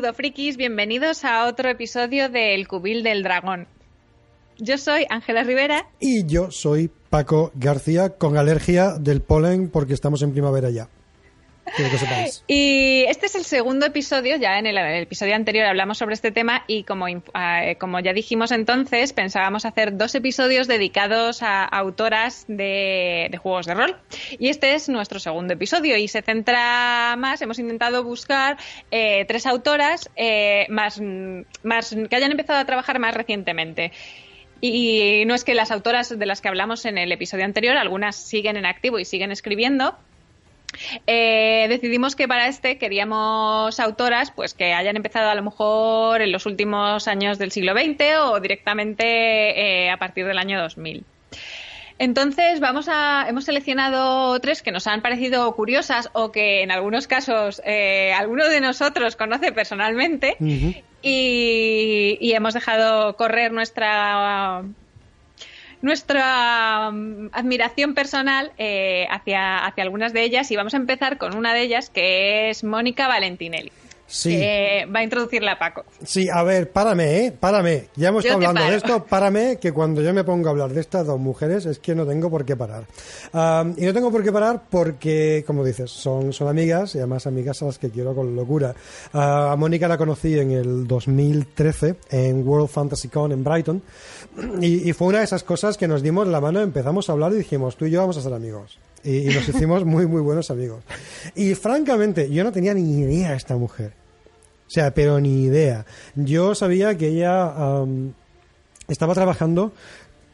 Ludofrikis, bienvenidos a otro episodio del Cubil del Dragón. Yo soy Ángela Rivera. Y yo soy Paco García, con alergia del polen porque estamos en primavera ya. Y este es el segundo episodio, ya en el, episodio anterior hablamos sobre este tema y como, eh, como ya dijimos entonces, pensábamos hacer dos episodios dedicados a autoras de, juegos de rol. Y este es nuestro segundo episodio y se centra más, hemos intentado buscar eh, tres autoras eh, más, más que hayan empezado a trabajar más recientemente. Y no es que las autoras de las que hablamos en el episodio anterior, algunas siguen en activo y siguen escribiendo, eh, decidimos que para este queríamos autoras pues que hayan empezado a lo mejor en los últimos años del siglo XX o directamente eh, a partir del año 2000. Entonces, vamos a, hemos seleccionado tres que nos han parecido curiosas o que en algunos casos eh, alguno de nosotros conoce personalmente y, hemos dejado correr nuestra nuestra mm, admiración personal eh, hacia, hacia algunas de ellas y vamos a empezar con una de ellas que es Mónica Valentinelli. Sí. va a introducirla Paco. Sí, a ver, párame, ¿eh? Párame. Ya hemos estado hablando de esto. Párame, que cuando yo me pongo a hablar de estas dos mujeres es que no tengo por qué parar. y no tengo por qué parar porque, como dices, son, son amigas y además amigas a las que quiero con locura. a Mónica la conocí en el 2013 en World Fantasy Con en Brighton y, fue una de esas cosas que nos dimos la mano, empezamos a hablar y dijimos, tú y yo vamos a ser amigos. Y, nos hicimos muy, muy buenos amigos. Y francamente, yo no tenía ni idea de esta mujer. O sea, pero ni idea. Yo sabía que ella estaba trabajando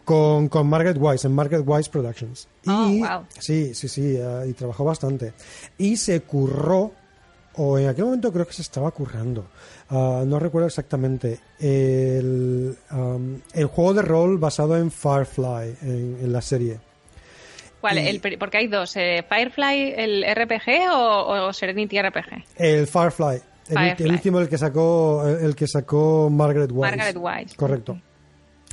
con, con, Margaret Wise en Margaret Wise Productions. Oh, y, wow. Sí, sí, sí, eh, y trabajó bastante. Y se curró, o en aquel momento creo que se estaba currando, ah, no recuerdo exactamente, el, el, juego de rol basado en Firefly, en la serie. ¿Cuál? porque hay dos, eh, ¿Firefly el RPG o, Serenity RPG? El Firefly. El, último, el que sacó, el que sacó Margaret Wise. Margaret Wise. Correcto.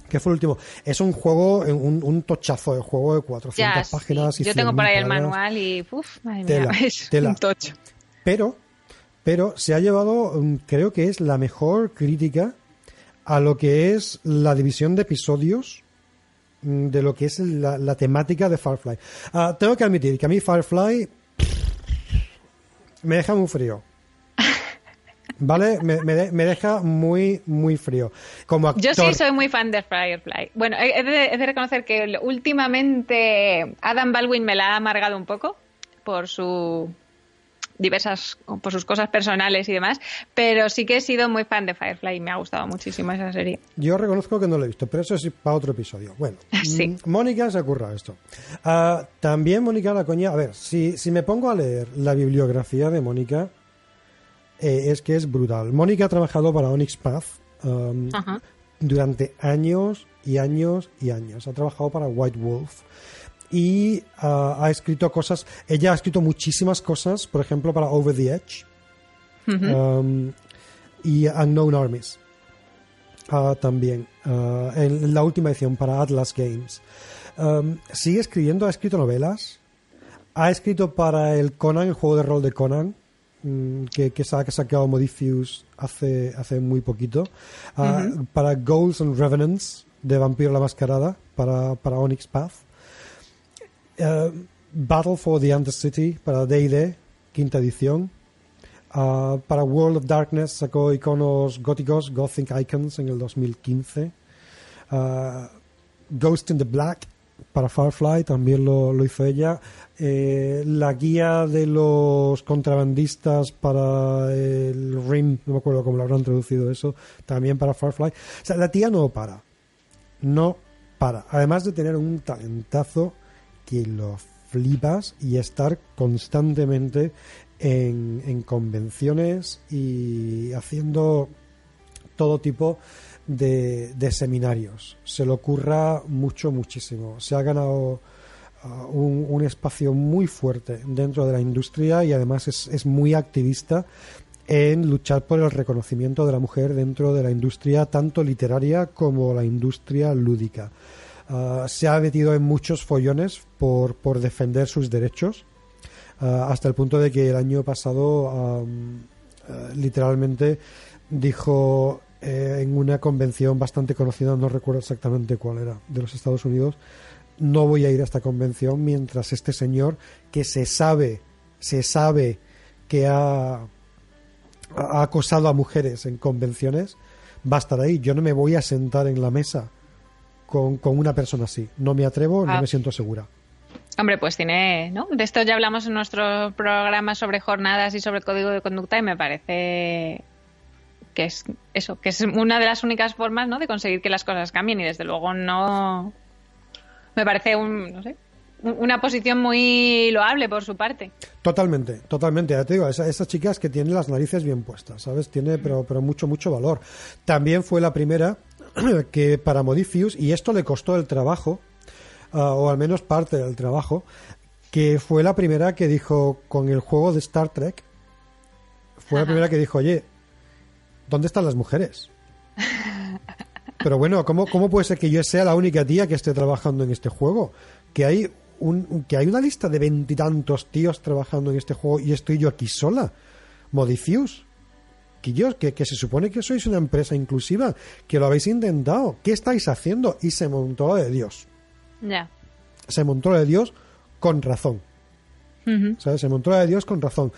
Que fue el último. Es un juego, un, tochazo de juego de 400 páginas. Yo tengo por ahí el manual y, uff, madre mía, es un tocho. Pero, pero se ha llevado, mm, creo que es la mejor crítica a lo que es la división de episodios Mm, de lo que es la, temática de Firefly. Ah, tengo que admitir que a mí Firefly me deja muy frío. ¿Vale? Me, me, deja muy, muy frío. Como Yo sí soy muy fan de Firefly. Bueno, he de, reconocer que últimamente Adam Baldwin me la ha amargado un poco por su diversas por sus cosas personales y demás, pero sí que he sido muy fan de Firefly y me ha gustado muchísimo esa serie. Yo reconozco que no lo he visto, pero eso es para otro episodio. Bueno, sí. Mm, Mónica se ocurra esto. Ah, también Mónica la coña, a ver, si, si me pongo a leer la bibliografía de Mónica, eh, es que es brutal. Mónica ha trabajado para Onyx Path um, durante años y años y años. Ha trabajado para White Wolf y ah, ha escrito cosas, ella ha escrito muchísimas cosas, por ejemplo, para Over the Edge um, y Unknown Armies. Ah, también ah, en la última edición para Atlas Games. Um, sigue escribiendo, ha escrito novelas, ha escrito para el Conan, el juego de rol de Conan, que, que, se ha sacado Modifius hace, hace muy poquito, para Goals and Revenants de Vampiro la Mascarada, para, para Onyx Path. Eh, Battle for the Undercity para D&D, quinta edición. Ah, para World of Darkness sacó iconos góticos, Gothic Icons en el 2015. Ah, Ghost in the Black para Firefly también lo, hizo ella. Eh, la guía de los contrabandistas para el RIM, no me acuerdo cómo lo habrán traducido eso, también para Firefly. O sea, la tía no para. No para. Además de tener un talentazo que lo flipas y estar constantemente en, convenciones y haciendo todo tipo de, seminarios. Se le ocurra mucho, muchísimo. Se ha ganado uh, un, espacio muy fuerte dentro de la industria y además es, muy activista en luchar por el reconocimiento de la mujer dentro de la industria tanto literaria como la industria lúdica. Ah, se ha metido en muchos follones por, por defender sus derechos, ah, hasta el punto de que el año pasado eh, literalmente dijo eh, en una convención bastante conocida, no recuerdo exactamente cuál era, de los Estados Unidos, no voy a ir a esta convención mientras este señor que se sabe, se sabe que ha, ha acosado a mujeres en convenciones, va a estar ahí. Yo no me voy a sentar en la mesa con, con una persona así. No me atrevo, no Ah. me siento segura. Hombre, pues tiene, ¿no? De esto ya hablamos en nuestro programa sobre jornadas y sobre código de conducta y me parece que es eso, que es una de las únicas formas, ¿no? De conseguir que las cosas cambien y desde luego no me parece un, no sé, un- una posición muy loable por su parte. Totalmente, totalmente. Ya te digo, esa, esa chica es que tiene las narices bien puestas, ¿sabes? Tiene, pero, pero mucho, mucho valor. También fue la primera que para Modifius, y esto le costó el trabajo, ah, o al menos parte del trabajo, que fue la primera que dijo con el juego de Star Trek, fue la primera que dijo, oye, ¿dónde están las mujeres? Pero bueno, ¿cómo, ¿cómo puede ser que yo sea la única tía que esté trabajando en este juego? Que hay un, que hay una lista de veintitantos tíos trabajando en este juego y estoy yo aquí sola. Modifius. Que yo, que, que se supone que sois una empresa inclusiva, que lo habéis intentado. ¿Qué estáis haciendo? Y se montó de Dios. Ya. Se montó de Dios con razón. ¿sabes? Se montó de Dios con razón.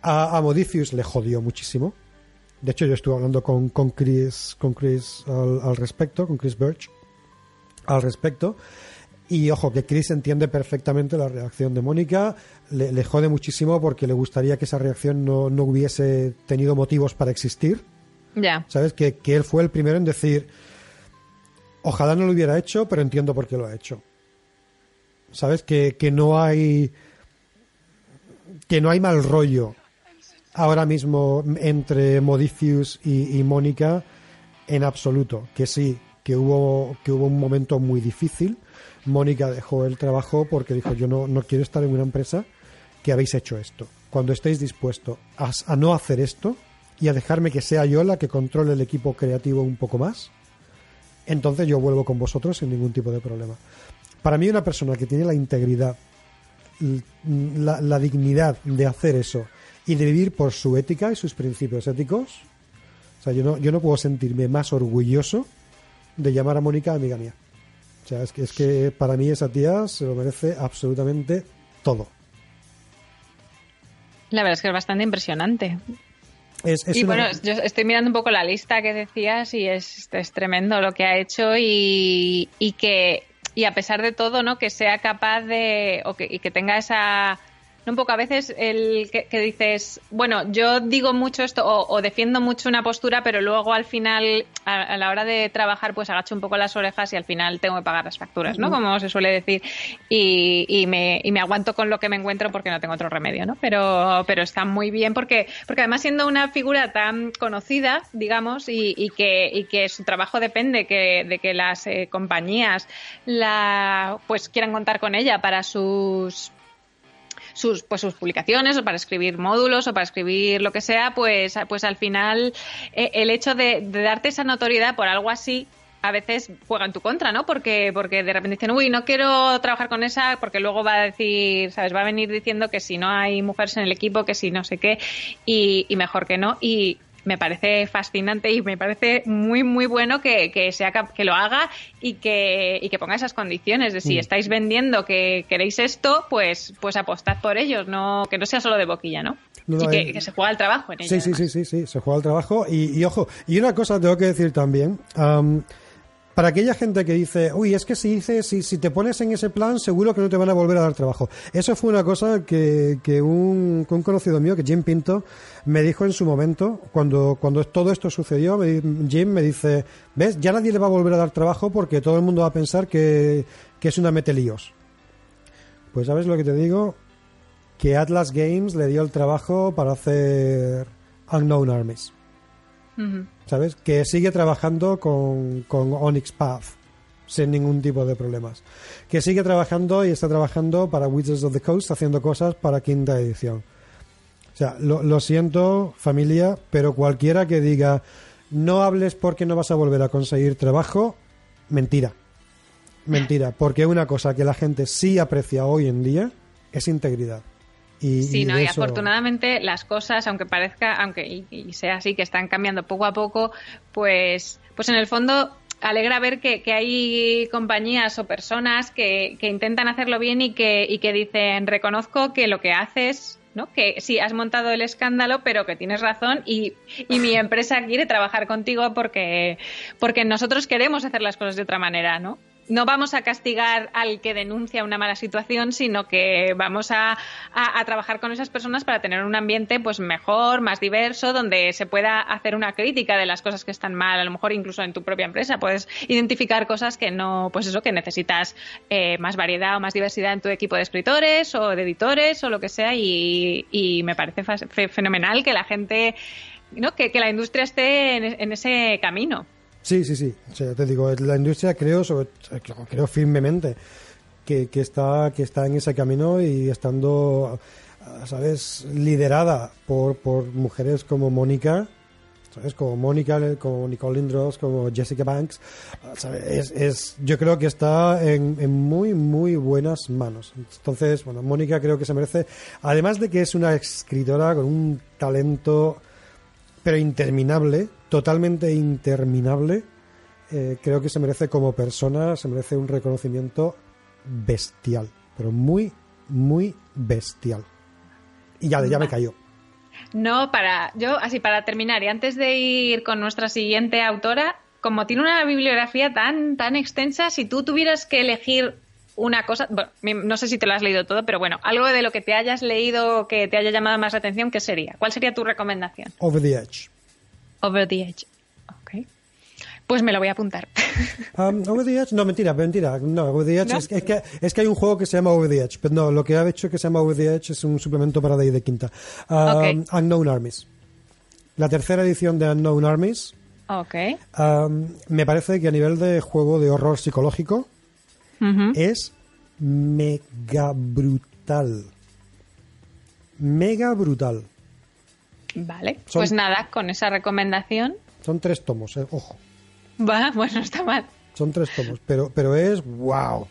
A, a Modifius le jodió muchísimo. De hecho, yo estuve hablando con, con Chris, con Chris al, al respecto, con Chris Birch al respecto. Y ojo, que Chris entiende perfectamente la reacción de Mónica. Le, le jode muchísimo porque le gustaría que esa reacción no, no hubiese tenido motivos para existir. Ya. ¿Sabes? Que, que él fue el primero en decir, ojalá no lo hubiera hecho, pero entiendo por qué lo ha hecho. ¿Sabes? Que, que no hay que no hay mal rollo ahora mismo entre Modifius y, Mónica en absoluto. Que sí, que hubo, que hubo un momento muy difícil. Mónica dejó el trabajo porque dijo yo no, no quiero estar en una empresa que habéis hecho esto. Cuando estéis dispuestos a, no hacer esto y a dejarme que sea yo la que controle el equipo creativo un poco más, entonces yo vuelvo con vosotros sin ningún tipo de problema. Para mí una persona que tiene la integridad, la dignidad de hacer eso y de vivir por su ética y sus principios éticos, o sea, yo no, yo no puedo sentirme más orgulloso de llamar a Mónica amiga mía. O sea, es que, es que para mí esa tía se lo merece absolutamente todo. La verdad es que es bastante impresionante. Es, es y una- bueno, yo estoy mirando un poco la lista que decías y es, es tremendo lo que ha hecho y, y que y a pesar de todo, ¿no? Que sea capaz de o que, y que tenga esa un poco a veces el que, que dices, bueno, yo digo mucho esto o, o defiendo mucho una postura, pero luego al final, a, a la hora de trabajar, pues agacho un poco las orejas y al final tengo que pagar las facturas, ¿no? Como se suele decir. Y, y me, y me aguanto con lo que me encuentro porque no tengo otro remedio, ¿no? Pero, pero está muy bien porque, porque además siendo una figura tan conocida, digamos, y, y que, y que su trabajo depende que, de que las eh, compañías la, pues quieran contar con ella para sus sus pues sus publicaciones o para escribir módulos o para escribir lo que sea pues pues al final eh, el hecho de, darte esa notoriedad por algo así a veces juega en tu contra, ¿no? Porque, porque de repente dicen, uy, no quiero trabajar con esa, porque luego va a decir, ¿sabes? Va a venir diciendo que si no hay mujeres en el equipo, que si no sé qué, y, y mejor que no. Y me parece fascinante y me parece muy, muy bueno que, que, sea, que lo haga y que, y que ponga esas condiciones de si Mm. estáis vendiendo que queréis esto, pues, pues apostad por ellos, no, que no sea solo de boquilla, ¿no? No, no, y que, eh, que se juega el trabajo en ello. Sí, sí, sí, sí, sí, se juega el trabajo. Y, y ojo, y una cosa tengo que decir también. am, para aquella gente que dice, uy, es que si, dices, si, si te pones en ese plan, seguro que no te van a volver a dar trabajo. Eso fue una cosa que, un, un conocido mío, que Jim Pinto, me dijo en su momento, cuando, cuando todo esto sucedió, me Jim me dice, ¿ves? Ya nadie le va a volver a dar trabajo porque todo el mundo va a pensar que, que es una metelíos. Pues sabes lo que te digo, que Atlas Games le dio el trabajo para hacer Unknown Armies. ¿Sabes? Que sigue trabajando con, con Onyx Path sin ningún tipo de problemas. Que sigue trabajando y está trabajando para Wizards of the Coast haciendo cosas para quinta edición. O sea, lo, lo siento, familia, pero cualquiera que diga no hables porque no vas a volver a conseguir trabajo, mentira. Mentira, porque una cosa que la gente sí aprecia hoy en día es integridad. Y, sí, y no, y eso- afortunadamente las cosas, aunque parezca, aunque y, y sea así, que están cambiando poco a poco, pues, pues en el fondo alegra ver que, que hay compañías o personas que, que intentan hacerlo bien y que, y que dicen, reconozco que lo que haces, ¿no? Que sí, has montado el escándalo, pero que tienes razón y, y mi empresa quiere trabajar contigo porque, porque nosotros queremos hacer las cosas de otra manera, ¿no? No vamos a castigar al que denuncia una mala situación, sino que vamos a, trabajar con esas personas para tener un ambiente pues mejor, más diverso, donde se pueda hacer una crítica de las cosas que están mal, a lo mejor incluso en tu propia empresa puedes identificar cosas que no, pues eso, que necesitas eh, más variedad o más diversidad en tu equipo de escritores o de editores o lo que sea y, me parece fenomenal que la gente, ¿no? que, que la industria esté en ese camino. Sí, sí, sí. Te digo, la industria creo, sobre, creo firmemente que, que, está, que está en ese camino y estando, ¿sabes?, liderada por, por mujeres como Mónica, ¿sabes? Como Mónica, como Nicole Lindros, como Jessica Banks, ¿sabes? Es, es, yo creo que está en, en, muy, muy buenas manos. Entonces, bueno, Mónica creo que se merece, además de que es una escritora con un talento, pero interminable, totalmente interminable, eh, creo que se merece como persona, se merece un reconocimiento bestial, pero muy, muy bestial. Y ya, ya me cayó. No, para, yo, así para terminar, y antes de ir con nuestra siguiente autora, como tiene una bibliografía tan, tan extensa, si tú tuvieras que elegir una cosa, bueno, no sé si te lo has leído todo, pero bueno, algo de lo que te hayas leído que te haya llamado más la atención, ¿qué sería? ¿Cuál sería tu recomendación? Over the Edge. Over the Edge. Ok. Pues me lo voy a apuntar. Um, over the Edge, no, mentira, mentira. No, Over the Edge ¿No? es, es, que, es que hay un juego que se llama Over the Edge, pero no, lo que ha hecho que se llama Over the Edge es un suplemento para Day de Quinta. Um, okay. Unknown Armies. La tercera edición de Unknown Armies. Ok. Um, me parece que a nivel de juego de horror psicológico uh -huh. es mega brutal. Mega brutal. Vale, son, pues nada, con esa recomendación. Son tres tomos, eh, ojo. Va, bueno, no está mal. Son tres tomos, pero, pero es wow.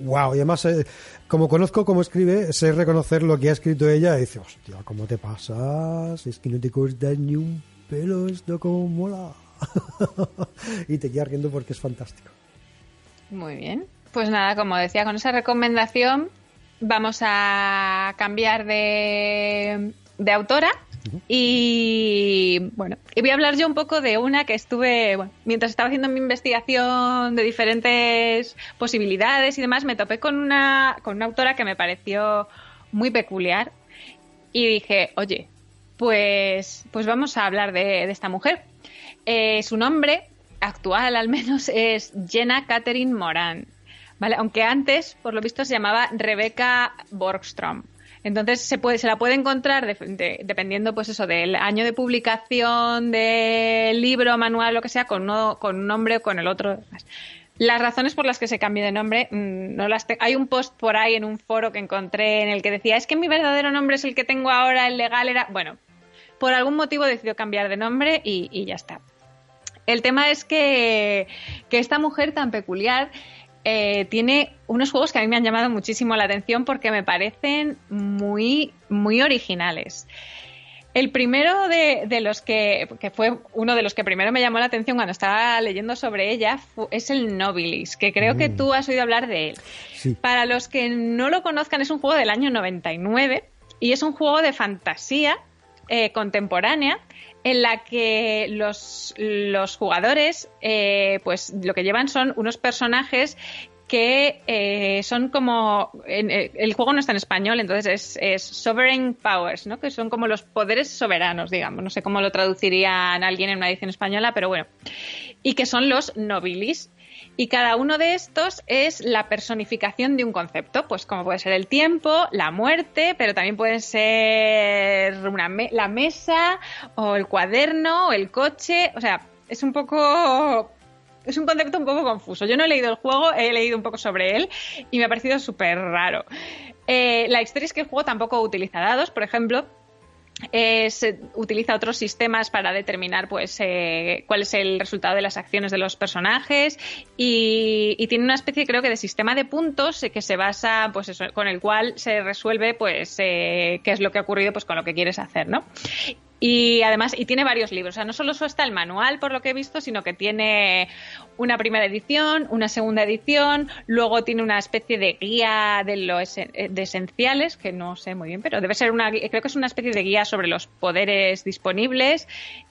Wow, y además, eh, como conozco cómo escribe, sé reconocer lo que ha escrito ella y dice, hostia, ¿cómo te pasas? Es que no te cortas ni un pelo, esto como mola. y te queda riendo porque es fantástico. Muy bien. Pues nada, como decía, con esa recomendación vamos a cambiar de, de autora y bueno, y voy a hablar yo un poco de una que estuve, bueno, mientras estaba haciendo mi investigación de diferentes posibilidades y demás, me topé con una, con una autora que me pareció muy peculiar y dije, oye, pues, pues vamos a hablar de, de esta mujer. Eh, su nombre actual al menos es Jenna Catherine Moran, Aunque antes, por lo visto, se llamaba Rebecca Borgstrom. Entonces se puede, se la puede encontrar de, de, dependiendo, pues eso, del año de publicación del libro, manual, lo que sea, con uno, con un nombre o con el otro. Las razones por las que se cambió de nombre, mmm, no las hay un post por ahí en un foro que encontré en el que decía es que mi verdadero nombre es el que tengo ahora, el legal era, bueno, por algún motivo decidió cambiar de nombre y, y ya está. El tema es que, que esta mujer tan peculiar eh, tiene unos juegos que a mí me han llamado muchísimo la atención porque me parecen muy, muy originales. El primero de, de, los que, que fue uno de los que primero me llamó la atención cuando estaba leyendo sobre ella fue, es el Nobilis, que creo mm. que tú has oído hablar de él. Sí. Para los que no lo conozcan, es un juego del año 99 y es un juego de fantasía eh, contemporánea en la que los, los jugadores eh, pues lo que llevan son unos personajes que eh, son como eh, el juego no está en español entonces es, es, sovereign powers no que son como los poderes soberanos digamos. No sé cómo lo traducirían alguien en una edición española pero bueno. Y que son los nobilis y cada uno de estos es la personificación de un concepto, pues como puede ser el tiempo, la muerte, pero también puede ser una la mesa o el cuaderno o el coche, o sea, es un poco es un concepto un poco confuso. Yo no he leído el juego, he leído un poco sobre él y me ha parecido súper raro. Eh, la historia es que el juego tampoco utiliza dados, por ejemplo, se utiliza otros sistemas para determinar pues eh, cuál es el resultado de las acciones de los personajes y, tiene una especie creo que de sistema de puntos que se basa pues eso, con el cual se resuelve pues qué es lo que ha ocurrido pues con lo que quieres hacer no y además, y tiene varios libros. O sea, no solo está el manual, por lo que he visto, sino que tiene una primera edición, una segunda edición, luego tiene una especie de guía de los de esenciales, que no sé muy bien, pero debe ser una, creo que es una especie de guía sobre los poderes disponibles.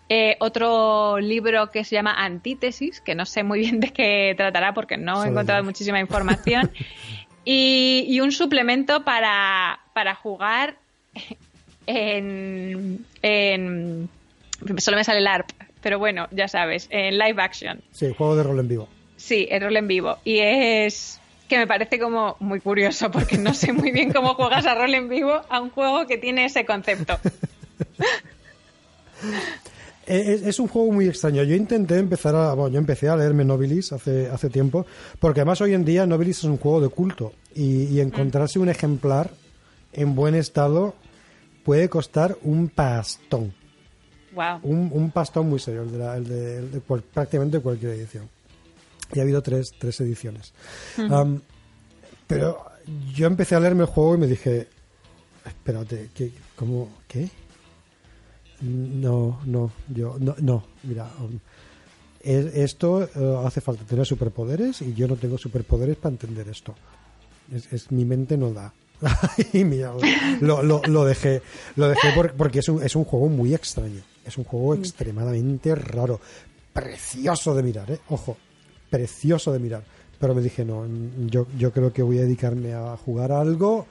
Eh, otro libro que se llama Antítesis, que no sé muy bien de qué tratará porque no he encontrado muchísima información. y, y un suplemento para, para jugar en, en, Solo me sale el ARP, pero bueno, ya sabes, en live action. Sí, juego de rol en vivo. Sí, el rol en vivo. Y es que me parece como muy curioso porque no sé muy bien cómo juegas a rol en vivo a un juego que tiene ese concepto. Es, un juego muy extraño. Yo intenté empezar a. Bueno, yo empecé a leerme Nobilis hace, hace tiempo, porque además hoy en día Nobilis es un juego de culto y, y encontrarse un ejemplar en buen estado puede costar un pastón. Wow. Un, pastón muy serio, el de, prácticamente cualquier edición. Y ha habido tres, tres ediciones. pero yo empecé a leerme el juego y me dije, espérate, ¿qué? ¿Cómo? ¿Qué? No, no, yo, no, no mira, um, esto eh, hace falta tener superpoderes y yo no tengo superpoderes para entender esto. es, mi mente no da. y mira, lo, lo, dejé, lo dejé porque es un, es un juego muy extraño. Es un juego mm. extremadamente raro. Precioso de mirar, ¿eh? Ojo, precioso de mirar. Pero me dije, no, yo, yo creo que voy a dedicarme a jugar a algo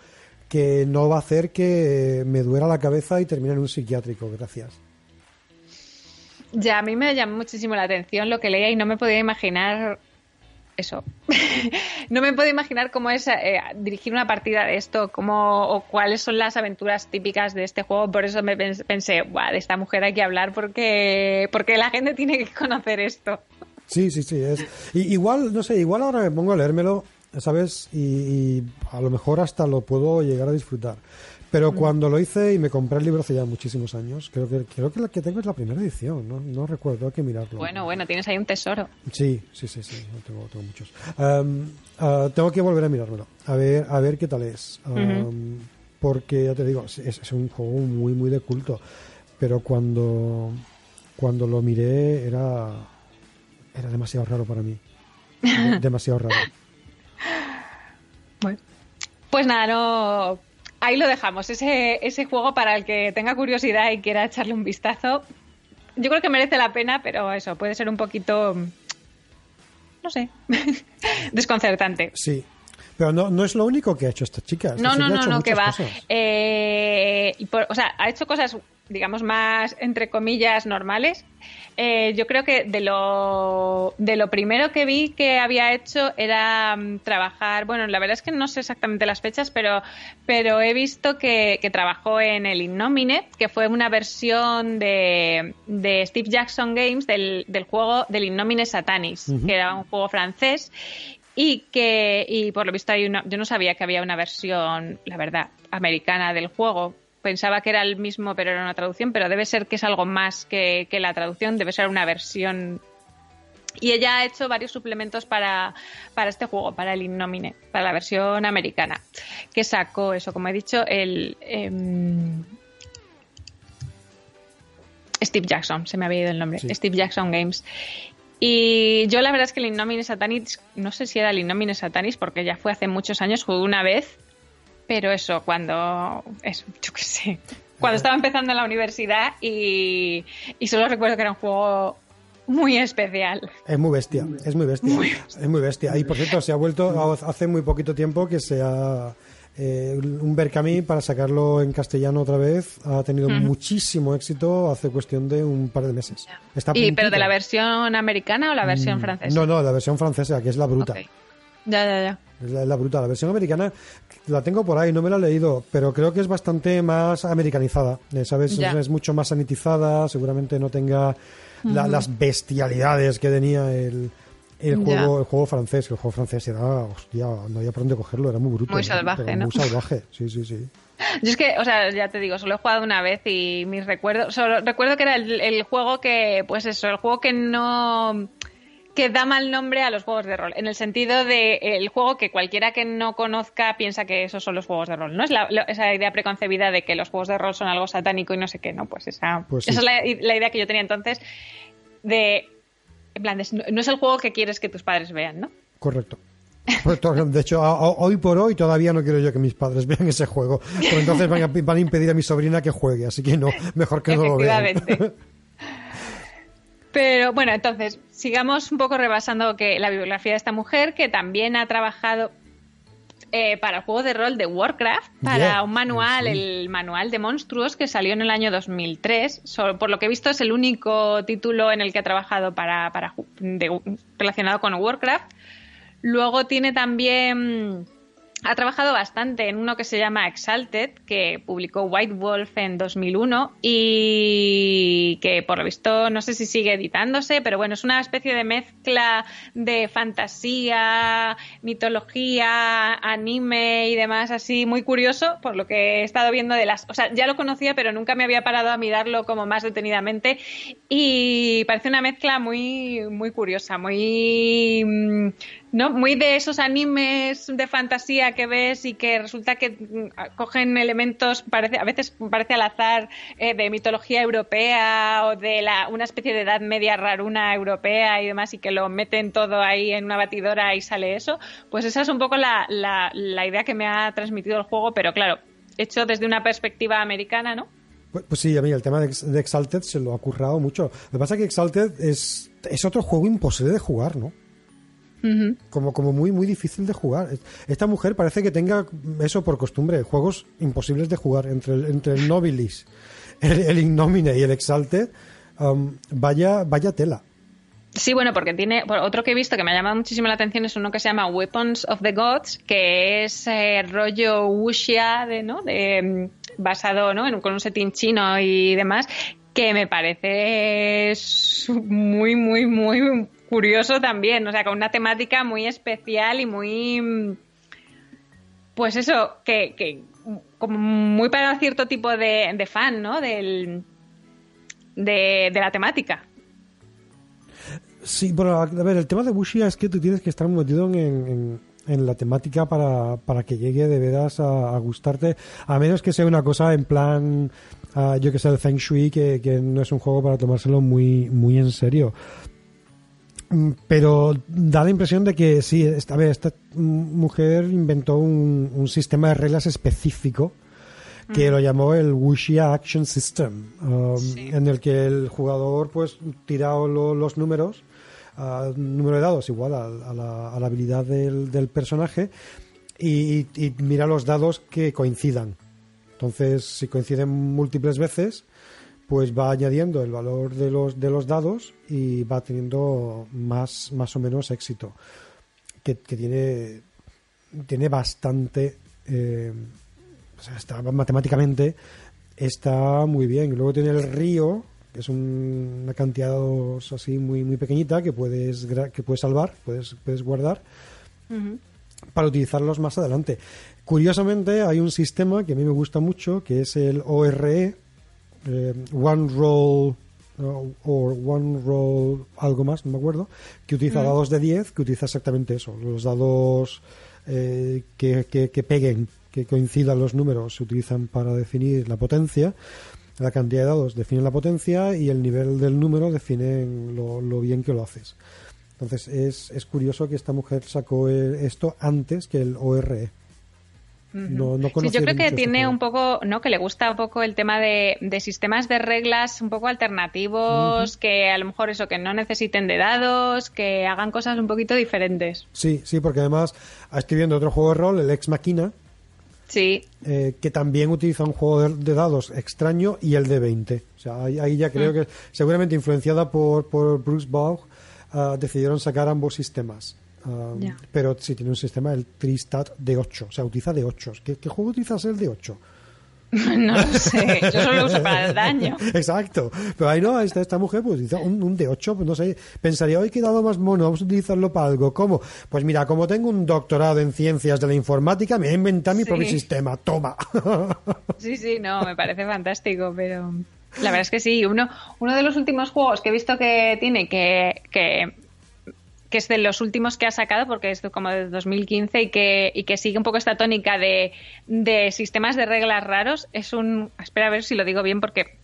que no va a hacer que me duela la cabeza y termine en un psiquiátrico. Gracias. Ya, a mí me llamó muchísimo la atención lo que leía y no me podía imaginar eso. no me puedo imaginar cómo es eh, dirigir una partida de esto, cómo, o cuáles son las aventuras típicas de este juego. Por eso me pensé, de esta mujer hay que hablar porque, porque la gente tiene que conocer esto. Sí, sí, sí. Es. igual, no sé, igual ahora me pongo a leérmelo, ¿sabes? y a lo mejor hasta lo puedo llegar a disfrutar. Pero mm. cuando lo hice y me compré el libro hace ya muchísimos años, creo que creo que la que tengo es la primera edición, no, no recuerdo, hay que mirarlo. Bueno, bueno, tienes ahí un tesoro. Sí, sí, sí, sí, tengo, tengo muchos. Ah, tengo que volver a mirármelo, a ver, a ver qué tal es. Porque ya te digo, es, un juego muy, muy de culto. Pero cuando, cuando lo miré era, era demasiado raro para mí. demasiado raro. Pues nada, no ahí lo dejamos, ese, ese juego para el que tenga curiosidad y quiera echarle un vistazo. Yo creo que merece la pena, pero eso, puede ser un poquito, no sé, desconcertante. Sí, pero no, no es lo único que ha hecho esta chica. no, no, no, no, que va. Eh, o sea, ha hecho cosas digamos, más, entre comillas, normales. Eh, yo creo que de lo, de lo primero que vi que había hecho era mm, trabajar, bueno, la verdad es que no sé exactamente las fechas, pero, pero he visto que, trabajó en el Innomine, que fue una versión de, de Steve Jackson Games del, del juego del Innomine Satanis, que era un juego francés y que y por lo visto hay una yo no sabía que había una versión la verdad americana del juego pensaba que era el mismo, pero era una traducción, pero debe ser que es algo más que, la traducción, debe ser una versión. Y ella ha hecho varios suplementos para, este juego, para el Innomine, para la versión americana, que sacó eso, como he dicho, el... Em, Steve Jackson, se me había ido el nombre, Steve Jackson Games. Y yo la verdad es que el Innomine Satanis, no sé si era el Innomine Satanis, porque ya fue hace muchos años, jugué una vez pero eso, cuando. Eso, yo qué sé. Cuando estaba empezando en la universidad y, y solo recuerdo que era un juego muy especial. Es muy bestia, es muy bestia. Es muy bestia. Y por cierto, se ha vuelto hace muy poquito tiempo que se ha. Eh, un Berkami para sacarlo en castellano otra vez ha tenido muchísimo éxito hace cuestión de un par de meses. ¿Y pero de la versión americana o la versión mm, francesa? No, no, la versión francesa, que es la bruta. Ya, ya, ya. Es la, bruta. La versión americana la tengo por ahí, no me la he leído, pero creo que es bastante más americanizada. Eh, ¿Sabes? Es, mucho más sanitizada, seguramente no tenga las bestialidades que tenía el, el juego, el juego francés, el juego francés era, hostia, no había por dónde cogerlo, era muy bruto. Muy salvaje, ¿no? Muy salvaje, sí, sí, sí. Yo es que, o sea, ya te digo, solo he jugado una vez y mis recuerdos, solo recuerdo que era el, juego que, pues eso, el juego que no que da mal nombre a los juegos de rol, en el sentido de el juego que cualquiera que no conozca piensa que esos son los juegos de rol. No es la, esa idea preconcebida de que los juegos de rol son algo satánico y no sé qué, no, pues esa, pues esa es la, la, idea que yo tenía entonces de, en plan, no es el juego que quieres que tus padres vean, ¿no? Correcto. Pues, de hecho, hoy por hoy todavía no quiero yo que mis padres vean ese juego. Porque entonces van a, impedir a mi sobrina que juegue. Así que no, mejor que no lo vean. Pero bueno, entonces, sigamos un poco rebasando que la bibliografía de esta mujer, que también ha trabajado eh, para el juego de rol de Warcraft, para un manual, el manual de monstruos que salió en el año 2003. por lo que he visto es el único título en el que ha trabajado para, para relacionado con Warcraft. Luego tiene también ha trabajado bastante en uno que se llama Exalted, que publicó White Wolf en 2001 y que por lo visto no sé si sigue editándose, pero bueno, es una especie de mezcla de fantasía, mitología, anime y demás así muy curioso, por lo que he estado viendo de las, o sea, ya lo conocía, pero nunca me había parado a mirarlo como más detenidamente y parece una mezcla muy muy curiosa, muy mm, ¿no? Muy de esos animes de fantasía que ves y que resulta que mm, cogen elementos, parece, a veces parece al azar, eh, de mitología europea o de la, una especie de edad media raruna europea y demás y que lo meten todo ahí en una batidora y sale eso. Pues esa es un poco la, la, la idea que me ha transmitido el juego, pero claro, hecho desde una perspectiva americana, ¿no? Pues, pues, sí, a mí el tema de, Exalted se lo ha currado mucho. Lo que pasa es que Exalted es, es otro juego imposible de jugar, ¿no? Como, como muy, muy difícil de jugar. Esta mujer parece que tenga eso por costumbre, juegos imposibles de jugar entre el, entre el Nobilis, el, el Innomine y el Exalted. Um, vaya, vaya tela. Sí, bueno, porque tiene otro que he visto que me ha llamado muchísimo la atención es uno que se llama Weapons of the Gods, que es eh, rollo wuxia de, ¿no? De, mm, basado, ¿no? En, con un setting chino y demás, que me parece muy, muy, muy curioso también, o sea, con una temática muy especial y muy, pues eso, que, como muy para cierto tipo de, fan, ¿no? Del, de, la temática. Sí, bueno, a ver, el tema de Bushia es que tú tienes que estar metido en, en, la temática para, para, que llegue de veras a, gustarte, a menos que sea una cosa en plan, ah, yo que sé, el Feng Shui, que, que, no es un juego para tomárselo muy, muy en serio. Mm, pero da la impresión de que sí, esta, vez esta mujer inventó un, sistema de reglas específico que lo llamó el Wuxia Action System, um, en el que el jugador pues tira los números, uh, número de dados igual a, la, habilidad del, personaje y, mira los dados que coincidan. Entonces, si coinciden múltiples veces, pues va añadiendo el valor de los, de los dados y va teniendo más, más o menos éxito. Que, tiene, tiene bastante. Eh, o sea, está, matemáticamente está muy bien. Luego tiene el río, que es una cantidad de dados así muy, muy pequeñita que puedes, que puedes salvar, puedes, puedes guardar. para utilizarlos más adelante. Curiosamente, hay un sistema que a mí me gusta mucho, que es el ORE, eh, One Roll o One Roll algo más, no me acuerdo, que utiliza mm. dados de 10, que utiliza exactamente eso, los dados eh, que, que, peguen, que coincidan los números, se utilizan para definir la potencia, la cantidad de dados define la potencia y el nivel del número define lo, lo bien que lo haces. Entonces es, es curioso que esta mujer sacó esto antes que el ORE sí, yo creo que tiene un poco, ¿no? Que le gusta un poco el tema de, sistemas de reglas un poco alternativos, que a lo mejor eso, que no necesiten de dados, que hagan cosas un poquito diferentes. Sí, sí, porque además estoy viendo otro juego de rol, el Ex Machina. Sí. Eh, que también utiliza un juego de, dados extraño y el de 20. O sea, ahí, ya creo mm. que seguramente influenciada por, por Bruce Baugh, ah, decidieron sacar ambos sistemas. Um, pero si tiene un sistema, el Tristat de 8, o sea, utiliza de 8. ¿Qué, juego utilizas el de 8? No lo sé, yo solo lo uso para el daño. Exacto. Pero ahí no, esta, esta mujer pues dice un, un D8, pues no sé, pensaría, hoy he quedado más mono, vamos a utilizarlo para algo. ¿Cómo? Pues mira, como tengo un doctorado en ciencias de la informática, me he inventado mi Sí. propio sistema, toma. Sí, sí, no, me parece fantástico, pero la verdad es que sí. Uno, uno de los últimos juegos que he visto que tiene, que, que, que es de los últimos que ha sacado, porque es como de 2015 y que, y que sigue un poco esta tónica de, de sistemas de reglas raros, es un. Espera a ver si lo digo bien, porque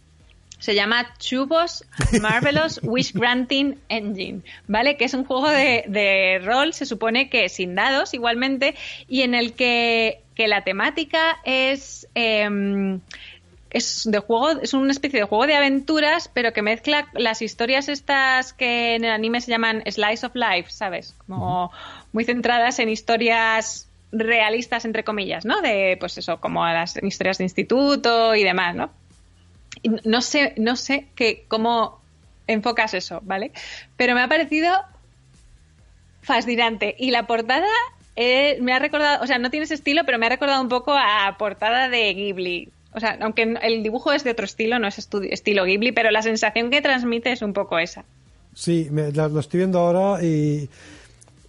se llama Chubos Marvelous Wish Granting Engine, ¿vale? Que es un juego de, de rol, se supone que sin dados igualmente, y en el que, que la temática es... em, es de juego, es una especie de juego de aventuras, pero que mezcla las historias estas que en el anime se llaman slice of life, ¿sabes? Como muy centradas en historias realistas entre comillas, ¿no? De pues eso, como las historias de instituto y demás, ¿no? Y no sé, no sé que, cómo enfocas eso, ¿vale? Pero me ha parecido fascinante. Y la portada eh, me ha recordado, o sea, no tiene ese estilo, pero me ha recordado un poco a portada de Ghibli. O sea, aunque el dibujo es de otro estilo, no es estilo Ghibli, pero la sensación que transmite es un poco esa. Sí, me- lo estoy viendo ahora y,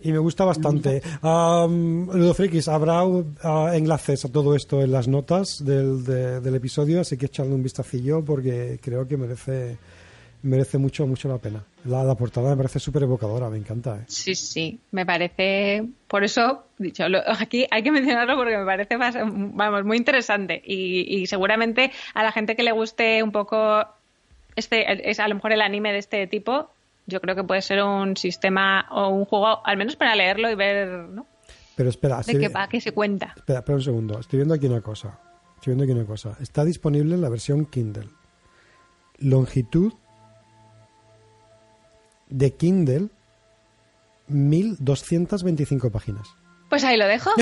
y me gusta bastante. Um, Ludofrikis, habrá enlaces a todo esto en las notas del, de- del episodio, así que echarle un vistacillo porque creo que merece merece mucho mucho la pena. La, la portada me parece súper evocadora, me encanta. ¿eh? Sí, sí, me parece, por eso, dicho, lo- aquí hay que mencionarlo porque me parece, más- vamos, muy interesante y, y seguramente a la gente que le guste un poco este, es a lo mejor el anime de este tipo, yo creo que puede ser un sistema o un juego, al menos para leerlo y ver, ¿no? Pero espera, De sí- qué va, qué se cuenta. espera, espera un segundo. Estoy viendo aquí una cosa. Estoy viendo aquí una cosa. Está disponible en la versión Kindle. Longitud de Kindle 1225 páginas. Pues ahí lo dejo.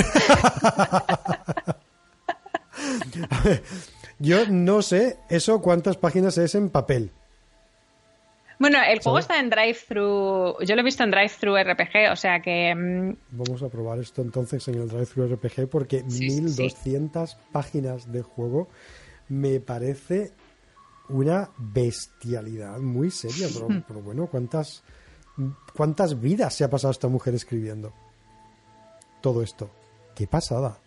Yo no sé eso cuántas páginas es en papel. Bueno, el juego ¿Sabes? está en drive-thru, yo lo he visto en drive-thru RPG, o sea que mm, Vamos a probar esto entonces en el Drive-Thru RPG porque Sí, sí, 1200 páginas de juego me parece una bestialidad muy seria. Pero, pero bueno, ¿cuántas, ¿cuántas vidas se ha pasado esta mujer escribiendo? Todo esto. ¡Qué pasada!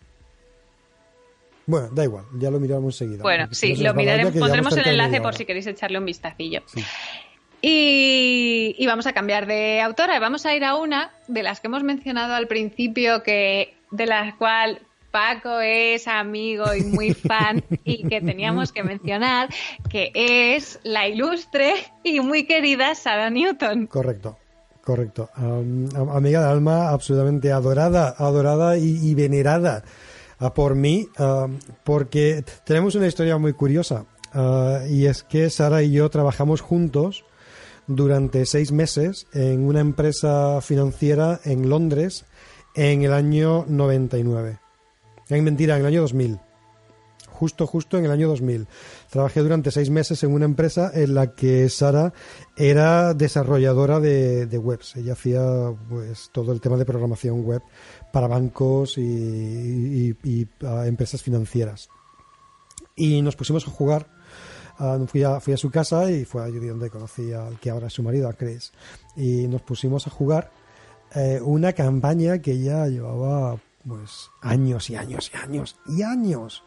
Bueno, da igual, ya lo miramos enseguida. Bueno, sí, lo miraremos, pondremos el enlace por si queréis echarle un vistacillo. Sí. Y, y vamos a cambiar de autora vamos a ir a una de las que hemos mencionado al principio, que de la cual Paco es amigo y muy fan y que teníamos que mencionar, que es la ilustre y muy querida Sarah Newton. Correcto, correcto. Am- am- amiga de alma absolutamente adorada, adorada y, venerada ah, por mí, porque tenemos una historia muy curiosa. ah, y es que Sara y yo trabajamos juntos durante seis meses en una empresa financiera en Londres en el año 99. En mentira, en el año 2000 justo, justo en el año 2000. Trabajé durante seis meses en una empresa en la que Sara era desarrolladora de, webs. Ella hacía pues todo el tema de programación web para bancos y, empresas financieras. Y nos pusimos a jugar. fui, a, fui a su casa y fue allí donde conocí al que ahora es su marido, a Chris. Y nos pusimos a jugar eh, una campaña que ella llevaba pues años y años y años y años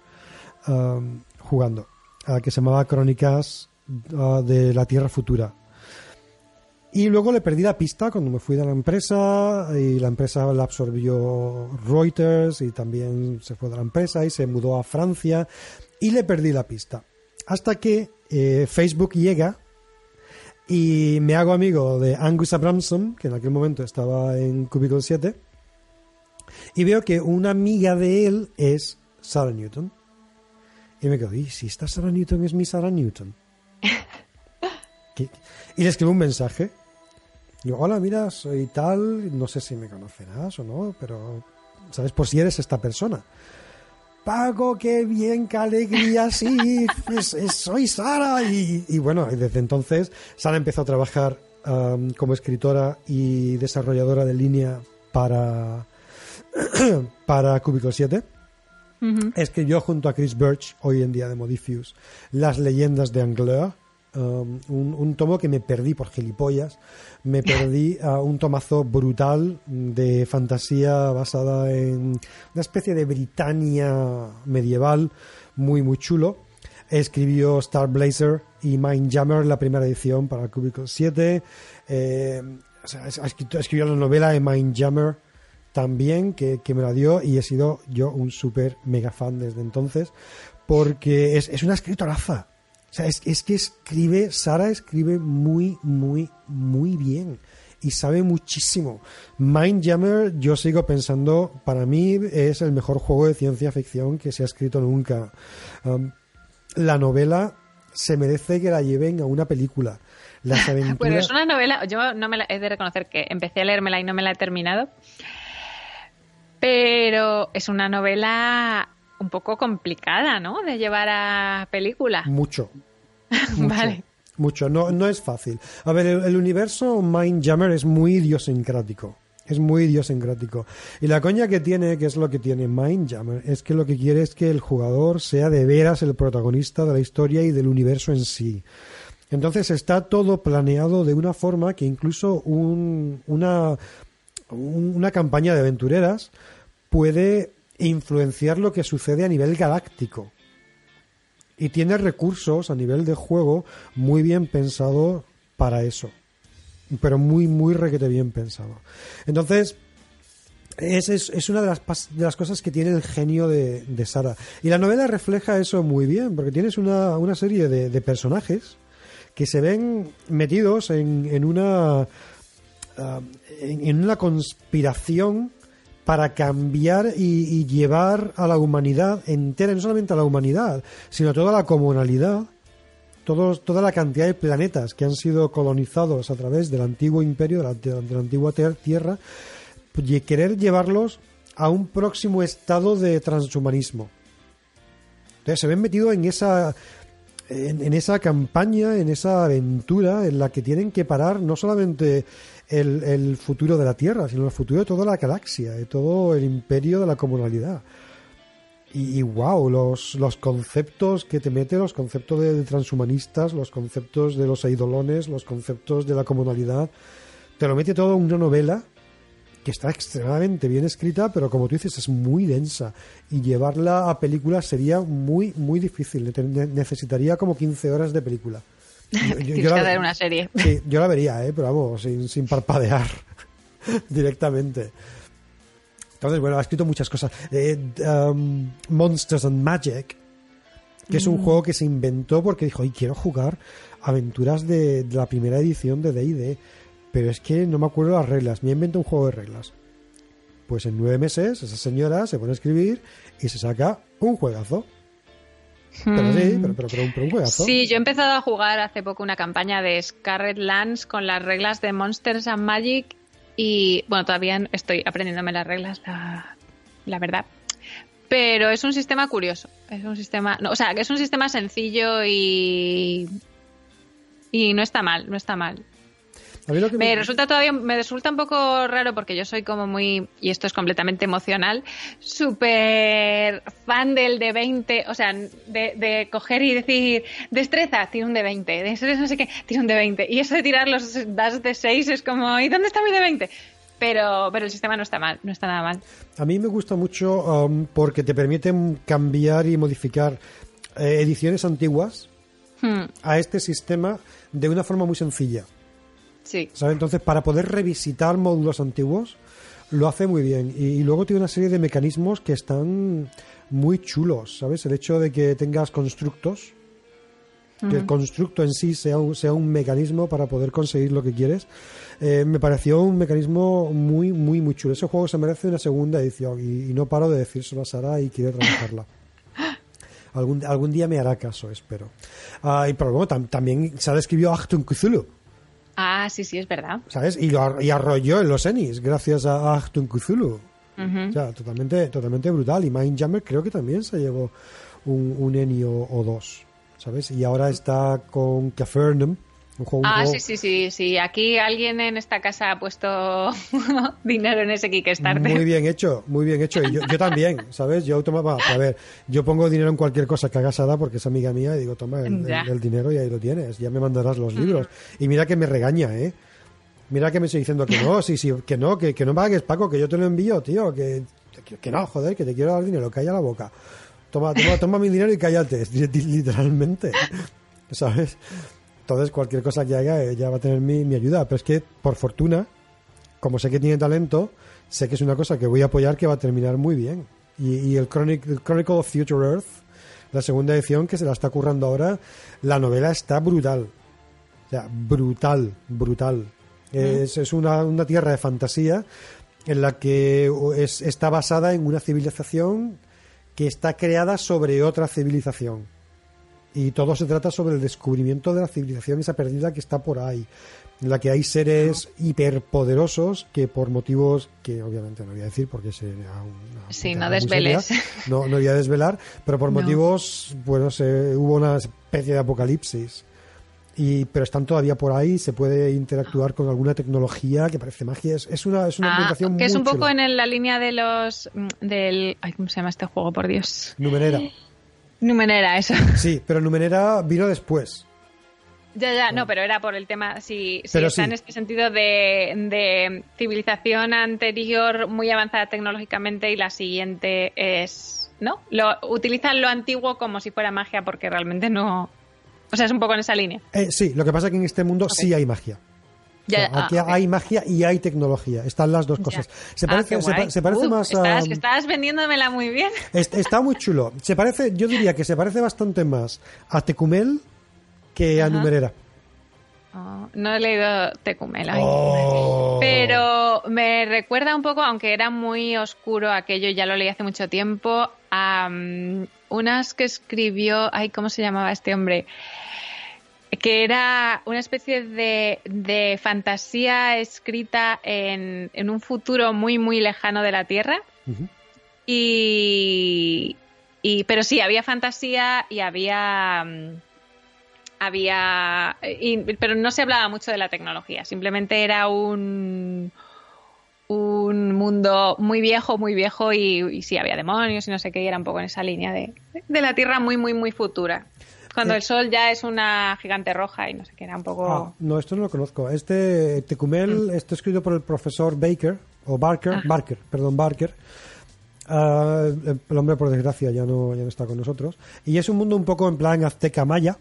um, jugando, ah, que se llamaba Crónicas ah, de la Tierra Futura. Y luego le perdí la pista cuando me fui de la empresa y la empresa la absorbió Reuters y también se fue de la empresa y se mudó a Francia y le perdí la pista. Hasta que eh, Facebook llega y me hago amigo de Angus Abramson, que en aquel momento estaba en Cubicle 7, y veo que una amiga de él es Sarah Newton. Y me quedo, ¿y si esta Sarah Newton es mi Sarah Newton? ¿Qué? Y le escribo un mensaje. Digo, hola, mira, soy tal, no sé si me conocerás o no, pero, ¿sabes? Por si eres esta persona. Pago, qué bien, qué alegría, sí, pues, eh, soy Sara. Y, y bueno, desde entonces Sara empezó a trabajar um, como escritora y desarrolladora de línea para, para Cubicle 7. escribió junto a Chris Birch, hoy en día de Modifius, Las leyendas de Angleur, um, un, tomo que me perdí por gilipollas. Me perdí a un tomazo brutal de fantasía basada en una especie de Britania medieval muy, muy chulo. Escribió Star Blazer y Mindjammer, la primera edición para Cubicle 7. Eh, escribió la novela de Mindjammer también, que, me la dio y he sido yo un súper mega fan desde entonces, porque es, es una escritoraza. O sea, es, es que escribe, Sara escribe muy, muy, muy bien y sabe muchísimo. Mindjammer, yo sigo pensando, para mí es el mejor juego de ciencia ficción que se ha escrito nunca. Um, la novela se merece que la lleven a una película. Las aventuras... Bueno, es una novela, yo no me la, he de reconocer que empecé a leérmela y no me la he terminado. Pero es una novela un poco complicada, ¿no? De llevar a película. Mucho. vale. Mucho. No, no es fácil. A ver, el, universo Mindjammer es muy idiosincrático. Es muy idiosincrático. Y la coña que tiene, que es lo que tiene Mindjammer, es que lo que quiere es que el jugador sea de veras el protagonista de la historia y del universo en sí. Entonces está todo planeado de una forma que incluso un, una una campaña de aventureras puede influenciar lo que sucede a nivel galáctico. Y tiene recursos a nivel de juego muy bien pensado para eso. Pero muy, muy requete bien pensado. Entonces, es, es, una de las, de las, cosas que tiene el genio de, Sara. Y la novela refleja eso muy bien, porque tienes una, una serie de, personajes que se ven metidos en, en una Um, en, una conspiración para cambiar y, llevar a la humanidad entera, no solamente a la humanidad, sino a toda la comunalidad, todos, toda la cantidad de planetas que han sido colonizados a través del antiguo imperio, de la, antigua tierra, y querer llevarlos a un próximo estado de transhumanismo. Entonces se ven metidos en esa, en, esa campaña, en esa aventura en la que tienen que parar no solamente el, futuro de la Tierra, sino el futuro de toda la galaxia, de todo el imperio de la comunalidad. Y, wow, los, los, conceptos que te mete, los conceptos de, transhumanistas, los conceptos de los eidolones, los conceptos de la comunalidad, te lo mete todo en una novela que está extremadamente bien escrita, pero como tú dices, es muy densa. Y llevarla a película sería muy, muy difícil. Necesitaría como 15 horas de película. Yo, la, una serie. Sí, yo la vería, ¿eh? pero vamos, sin, parpadear directamente. Entonces, bueno, ha escrito muchas cosas. Eh, um, Monsters and Magic, que es un mm. juego que se inventó porque dijo, y quiero jugar aventuras de, la primera edición de D&D, pero es que no me acuerdo las reglas. Me invento un juego de reglas. Pues en nueve meses esa señora se pone a escribir y se saca un juegazo. Pero sí, hmm. pero, pero, un, juegazo. Sí, yo he empezado a jugar hace poco una campaña de Scarlet Lands con las reglas de Monsters and Magic y, bueno, todavía estoy aprendiéndome las reglas, la, verdad. Pero es un sistema curioso. Es un sistema, o sea, que es un sistema sencillo y y no está mal, no está mal me, resulta todavía, me resulta un poco raro porque yo soy como muy, y esto es completamente emocional, súper fan del de 20, o sea, de, de, coger y decir, destreza, tiene un de 20, destreza no sé qué, tiene un de 20. Y eso de tirar los das de 6 es como, ¿y dónde está mi de 20? Pero, pero el sistema no está mal, no está nada mal. A mí me gusta mucho um, porque te permite cambiar y modificar eh, ediciones antiguas hmm. a este sistema de una forma muy sencilla. Sí. Entonces, para poder revisitar módulos antiguos, lo hace muy bien. Y, luego tiene una serie de mecanismos que están muy chulos, ¿sabes? El hecho de que tengas constructos, que el constructo en sí sea un, sea un mecanismo para poder conseguir lo que quieres, eh, me pareció un mecanismo muy, muy, muy chulo. Ese juego se merece una segunda edición y, no paro de decírselo a Sara y quiere trabajarla. algún, algún día me hará caso, espero. Ah, y pero luego también Sara escribió Achtung Cthulhu Ah, sí, sí, es verdad. ¿Sabes? Y, arrolló en los Ennis gracias a Achtung Cthulhu. O sea, totalmente, totalmente brutal. Y Mindjammer creo que también se llevó un, un Eni o, dos, ¿sabes? Y ahora está con Cafernum, ah, sí, sí, sí, sí. Aquí alguien en esta casa ha puesto dinero en ese Kickstarter. Muy bien hecho, muy bien hecho. Y yo, también, ¿sabes? Yo tomaba, a ver, yo pongo dinero en cualquier cosa que hagas Ada porque es amiga mía y digo, toma el, dinero y ahí lo tienes, ya me mandarás los libros. Y mira que me regaña, ¿eh? Mira que me estoy diciendo que no, sí, sí, que no, que, que no pagues, Paco, que yo te lo envío, tío, que, que no, joder, que te quiero dar dinero, calla la boca. Toma, toma, toma mi dinero y cállate, literalmente. ¿Sabes? Entonces, cualquier cosa que haga, ella va a tener mi, ayuda. Pero es que, por fortuna, como sé que tiene talento, sé que es una cosa que voy a apoyar que va a terminar muy bien. Y, el, Chronicle, Chronicle of Future Earth, la segunda edición que se la está currando ahora, la novela está brutal. O sea, brutal, brutal. Es, es una, una, tierra de fantasía en la que es, está basada en una civilización que está creada sobre otra civilización. Y todo se trata sobre el descubrimiento de la civilización esa perdida que está por ahí, en la que hay seres hiperpoderosos que por motivos que obviamente no voy a decir porque una, sí, no desveles. no, no voy a desvelar, pero por motivos, bueno, se, hubo una especie de apocalipsis y, pero están todavía por ahí, se puede interactuar con alguna tecnología que parece magia. Es, una, es una ah, Que es un poco en la línea de los. Mm, del. Ay, ¿Cómo se llama este juego, por Dios? Numenera. Numenera, eso. Sí, pero Numenera vino después. Ya, ya, no, pero era por el tema, si, si está en este sentido de, de, civilización anterior muy avanzada tecnológicamente y la siguiente es, ¿no? Lo, utilizan lo antiguo como si fuera magia porque realmente no, o sea, es un poco en esa línea. Eh, sí, lo que pasa es que en este mundo sí hay magia. Aquí ah, hay magia y hay tecnología. Están las dos cosas. Se ah, parece, se, parece más a. Estás, vendiéndomela muy bien. Está muy chulo. Se parece, yo diría que se parece bastante más a Tecumel que a Numerera. Oh, no he leído Tecumel, oh. pero me recuerda un poco, aunque era muy oscuro aquello, ya lo leí hace mucho tiempo, a mm, unas que escribió, ay, ¿cómo se llamaba este hombre? Que era una especie de, fantasía escrita en, un futuro muy, muy lejano de la Tierra. y, pero sí, había fantasía y había... Mm, había... pero no se hablaba mucho de la tecnología, simplemente era un un mundo muy viejo, muy viejo y, sí, había demonios y no sé qué, y era un poco en esa línea de, la Tierra muy, muy, muy futura. Cuando el Sol ya es una gigante roja y no sé qué, era un poco... Ah, no, esto no lo conozco. Este Tecumel mm. está escrito por el profesor Baker, o Barker, ah. Barker, perdón, Barker. Ah, el hombre, por desgracia, ya no, ya no está con nosotros. Y es un mundo un poco en plan azteca maya.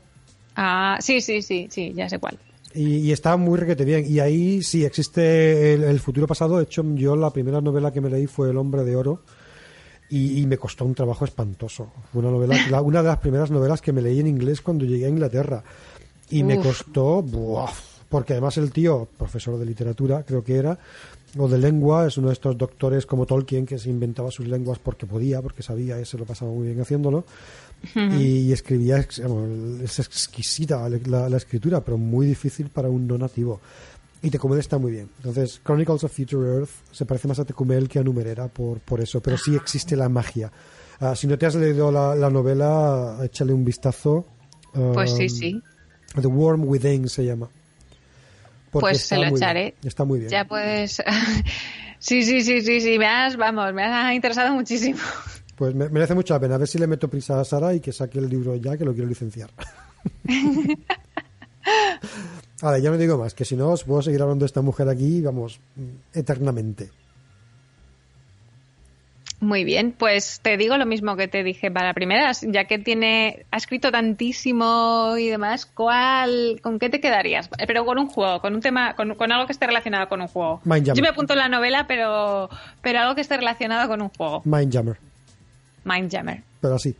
Ah, sí, sí, sí, sí, ya sé cuál. Y, está muy requete bien. Y ahí sí existe el, futuro pasado. De hecho, yo la primera novela que me leí fue El hombre de oro. Y, me costó un trabajo espantoso. Fue una novela, una de las primeras novelas que me leí en inglés cuando llegué a Inglaterra. Y me costó, porque además el tío, profesor de literatura, creo que era, o de lengua, es uno de estos doctores como Tolkien que se inventaba sus lenguas porque podía, porque sabía, y se lo pasaba muy bien haciéndolo y, escribía, es exquisita la, escritura, pero muy difícil para un no nativo. Y Tecumel está muy bien. Entonces, Chronicles of Future Earth se parece más a Tecumel que a Numerera por, por eso, pero sí existe la magia. Ah, si no te has leído la, novela, échale un vistazo. pues sí, sí. The Worm Within se llama. pues se lo echaré. Está muy bien. Ya pues. sí, sí, sí, sí, sí. Me has, vamos, me has interesado muchísimo. Pues me, merece mucho la pena. A ver si le meto prisa a Sara y que saque el libro ya, que lo quiero licenciar. Ahora, ya no digo más, que si no os puedo seguir hablando de esta mujer aquí, vamos, eternamente. Muy bien, pues te digo lo mismo que te dije para la primera, ya que tiene, ha escrito tantísimo y demás, ¿cuál, con qué te quedarías? Pero con un juego, con un tema, con, algo que esté relacionado con un juego. Yo me apunto en la novela, pero, pero algo que esté relacionado con un juego. Mindjammer. Mindjammer. Pero así.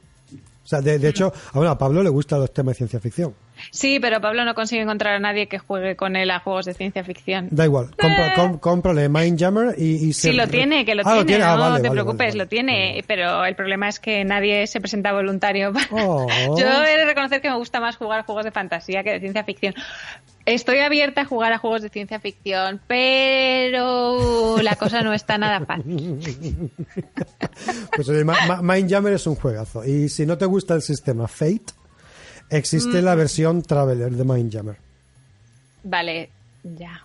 O sea, de, hecho, a Pablo le gustan los temas de ciencia ficción. Sí, pero Pablo no consigue encontrar a nadie que juegue con él a juegos de ciencia ficción. Da igual, eh. cómprale Mindjammer y, y Sí, lo tiene, que lo ah, tiene, ah, no te preocupes, lo tiene, pero el problema es que nadie se presenta voluntario. Oh. Yo he de reconocer que me gusta más jugar juegos de fantasía que de ciencia ficción. Estoy abierta a jugar a juegos de ciencia ficción, pero la cosa no está nada fácil. pues Mindjammer es un juegazo. Y si no te gusta el sistema Fate, existe la versión Traveler de Mindjammer. Vale, ya.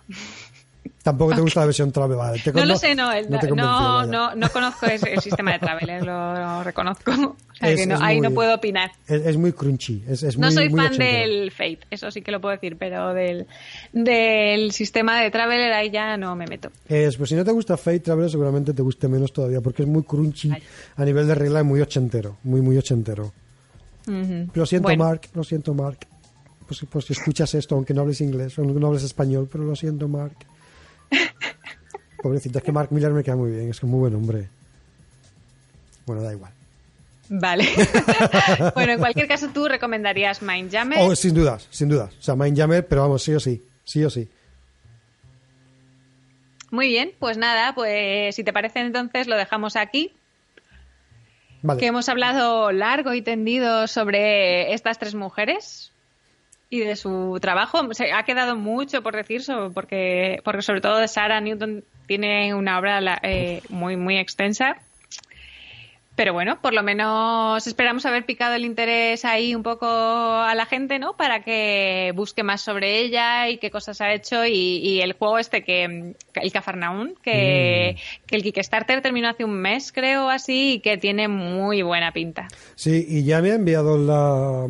Tampoco te gusta la versión Travel, vale. Te, no, lo sé, no, no, no, no, conozco el, sistema de Travel, eh, lo, reconozco. O sea, que ahí no puedo opinar. Es, muy crunchy. Es, no soy fan del Fate, eso sí que lo puedo decir, pero del, del sistema de Traveler ahí ya no me meto. Es, pues si no te gusta Fate Traveler, seguramente te guste menos todavía, porque es muy crunchy a nivel de regla y muy ochentero. Muy, muy ochentero. Lo siento, Mark, lo siento, Mark. Pues, pues si escuchas esto, aunque no hables inglés, aunque no hables español, pero lo siento, Mark. Pobrecito, es que Mark Miller me queda muy bien, es que muy buen hombre. Bueno, da igual. Vale. bueno, en cualquier caso, ¿tú recomendarías Mindjammer? Oh, sin dudas, sin dudas. O sea, Mindjammer, pero vamos, sí o sí. Sí o sí. Muy bien, pues nada, pues si te parece entonces lo dejamos aquí. Que hemos hablado largo y tendido sobre estas tres mujeres y de su trabajo. Se ha quedado mucho por decir, porque, porque sobre todo Sarah Newton tiene una obra eh, muy, muy extensa pero bueno, por lo menos esperamos haber picado el interés ahí un poco a la gente, ¿no? Para que busque más sobre ella y qué cosas ha hecho y, el juego este que el Cafarnaún, que, mm. que, el Kickstarter terminó hace un mes, creo, así, y que tiene muy buena pinta. Sí, y ya me ha enviado la,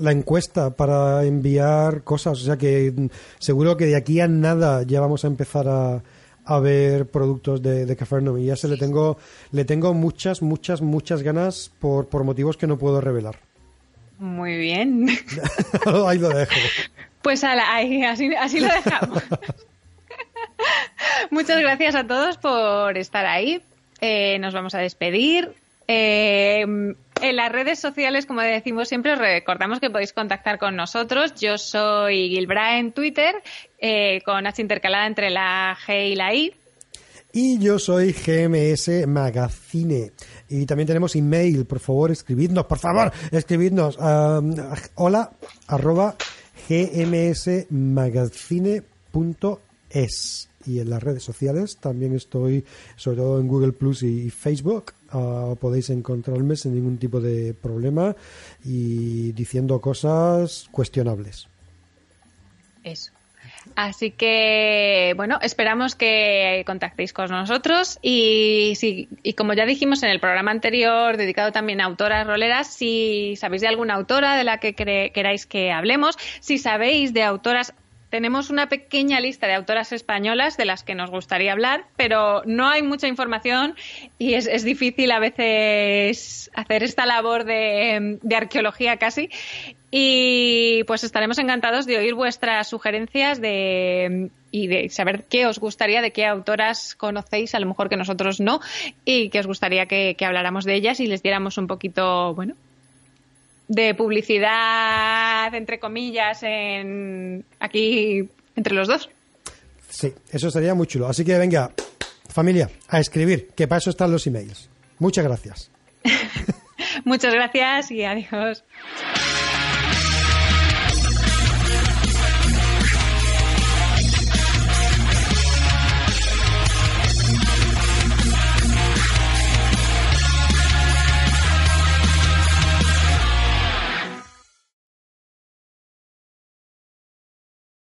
la encuesta para enviar cosas, o sea que seguro que de aquí a nada ya vamos a empezar a a ver productos de, de Cafarnaum. Y ya se le tengo le tengo muchas muchas muchas ganas por, por motivos que no puedo revelar. Muy bien. Ahí lo dejo. Pues ahí, así, así lo dejamos. Muchas gracias a todos por estar ahí. Eh, nos vamos a despedir eh, en las redes sociales, como decimos siempre, os recordamos que podéis contactar con nosotros. Yo soy Gilbra en Twitter, eh, con H intercalada entre la G y la I. Y yo soy GMS Magazine. Y también tenemos email, por favor, escribidnos, por favor, escribidnos. Um, hola, arroba gmsmagazine.es. Y en las redes sociales también estoy, sobre todo en Google Plus y Facebook, Podéis encontrarme sin ningún tipo de problema y diciendo cosas cuestionables. Eso. Así que, bueno, esperamos que contactéis con nosotros y, si, y como ya dijimos en el programa anterior, dedicado también a autoras roleras, si sabéis de alguna autora de la que queráis que hablemos, si sabéis de autoras tenemos una pequeña lista de autoras españolas de las que nos gustaría hablar, pero no hay mucha información y es, difícil a veces hacer esta labor de, arqueología casi. Y pues estaremos encantados de oír vuestras sugerencias de, y de saber qué os gustaría, de qué autoras conocéis, a lo mejor que nosotros no, y que os gustaría que, que habláramos de ellas y les diéramos un poquito, bueno, de publicidad, entre comillas, en aquí entre los dos. Sí, eso sería muy chulo. Así que venga, familia, a escribir, que para eso están los emails. Muchas gracias. Muchas gracias y adiós.